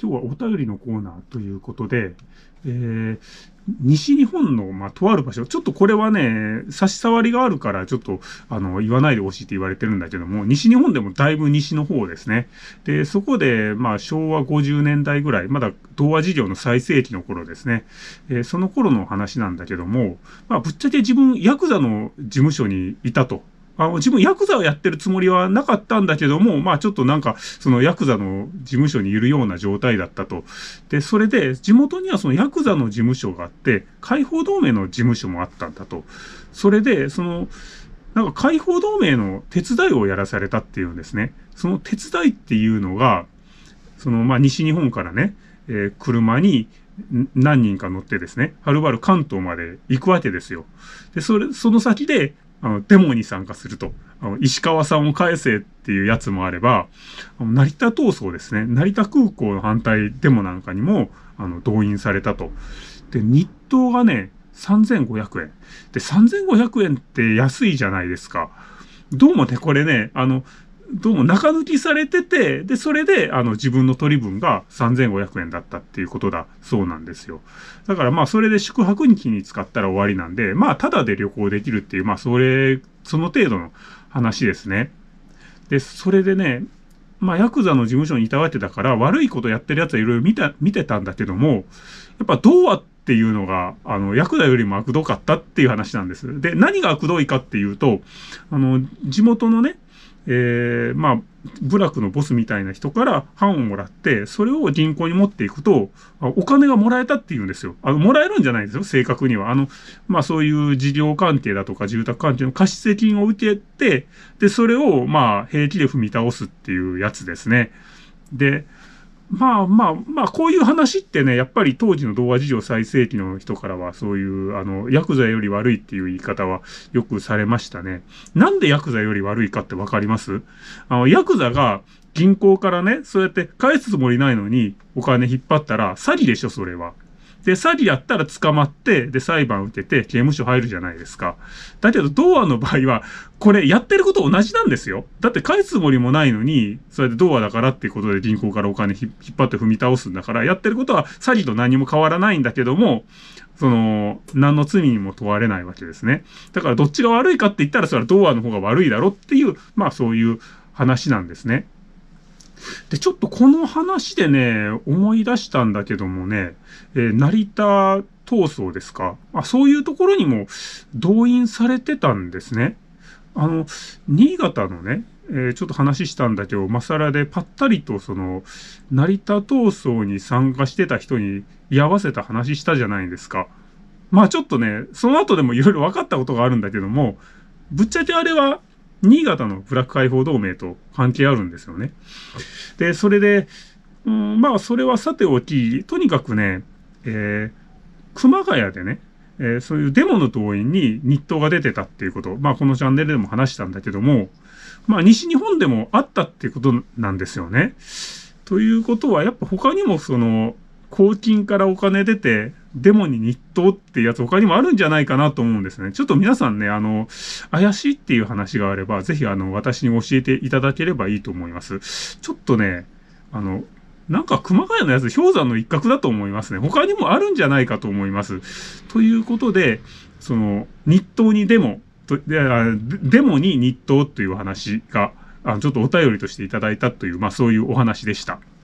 今日はお便りのコーナーということで、えー、西日本の、まあ、とある場所、ちょっとこれはね、差し障りがあるから、ちょっと、あの、言わないでほしいって言われてるんだけども、西日本でもだいぶ西の方ですね。で、そこで、まあ、昭和50年代ぐらい、まだ童話事業の最盛期の頃ですね。えー、その頃の話なんだけども、まあ、ぶっちゃけ自分、ヤクザの事務所にいたと。あ、自分ヤクザをやってるつもりはなかったんだけども、まあちょっとなんか、そのヤクザの事務所にいるような状態だったと。で、それで、地元にはそのヤクザの事務所があって、解放同盟の事務所もあったんだと。それで、その、なんか解放同盟の手伝いをやらされたっていうんですね。その手伝いっていうのが、その、まあ西日本からね、えー、車に何人か乗ってですね、はるばる関東まで行くわけですよ。で、それ、その先で、あの、デモに参加すると。あの、石川さんを返せっていうやつもあれば、あの成田闘争ですね。成田空港の反対デモなんかにも、あの、動員されたと。で、日当がね、3500円。で、3500円って安いじゃないですか。どうもね、これね、あの、どうも中抜きされてて、で、それで、あの、自分の取り分が3500円だったっていうことだそうなんですよ。だからまあ、それで宿泊にに使ったら終わりなんで、まあ、ただで旅行できるっていう、まあ、それ、その程度の話ですね。で、それでね、まあ、ヤクザの事務所にいたわけだから、悪いことやってる奴はいろいろ見た、見てたんだけども、やっぱどうあっていうのが、あの、ヤクザよりも悪どかったっていう話なんです。で、何が悪どいかっていうと、あの、地元のね、えー、まあ、部落のボスみたいな人から版をもらって、それを銀行に持っていくと、お金がもらえたって言うんですよ。あの、もらえるんじゃないですよ、正確には。あの、まあそういう事業関係だとか住宅関係の貸付金を受けて、で、それをまあ平気で踏み倒すっていうやつですね。で、まあまあまあ、こういう話ってね、やっぱり当時の童話事情最盛期の人からは、そういう、あの、ヤクザより悪いっていう言い方はよくされましたね。なんでヤクザより悪いかってわかりますあの、ヤクザが銀行からね、そうやって返すつもりないのにお金引っ張ったら詐欺でしょ、それは。で、詐欺やったら捕まって、で、裁判受けて刑務所入るじゃないですか。だけど、ドアの場合は、これ、やってること同じなんですよ。だって返すつもりもないのに、それでドアだからっていうことで銀行からお金引っ張って踏み倒すんだから、やってることは詐欺と何も変わらないんだけども、その、何の罪にも問われないわけですね。だから、どっちが悪いかって言ったら、それはドアの方が悪いだろっていう、まあ、そういう話なんですね。で、ちょっとこの話でね、思い出したんだけどもね、えー、成田闘争ですか？あ、そういうところにも動員されてたんですね。あの、新潟のね、えー、ちょっと話したんだけど、まさらでぱったりとその、成田闘争に参加してた人に居合わせた話したじゃないですか。まあちょっとね、その後でもいろいろ分かったことがあるんだけども、ぶっちゃけあれは新潟のブラック解放同盟と関係あるんですよね。で、それで、うん、まあ、それはさておき、とにかくね、えー、熊谷でね、えー、そういうデモの動員に日当が出てたっていうこと、まあ、このチャンネルでも話したんだけども、まあ、西日本でもあったっていうことなんですよね。ということは、やっぱ他にもその、公金からお金出て、デモに日当ってやつ他にもあるんじゃないかなと思うんですね。ちょっと皆さんね、あの、怪しいっていう話があれば、ぜひあの、私に教えていただければいいと思います。ちょっとね、あの、なんか熊谷のやつ氷山の一角だと思いますね。他にもあるんじゃないかと思います。ということで、その、日当にデモ、とでデモに日当という話が、あちょっとお便りとしていただいたという、まあそういうお話でした。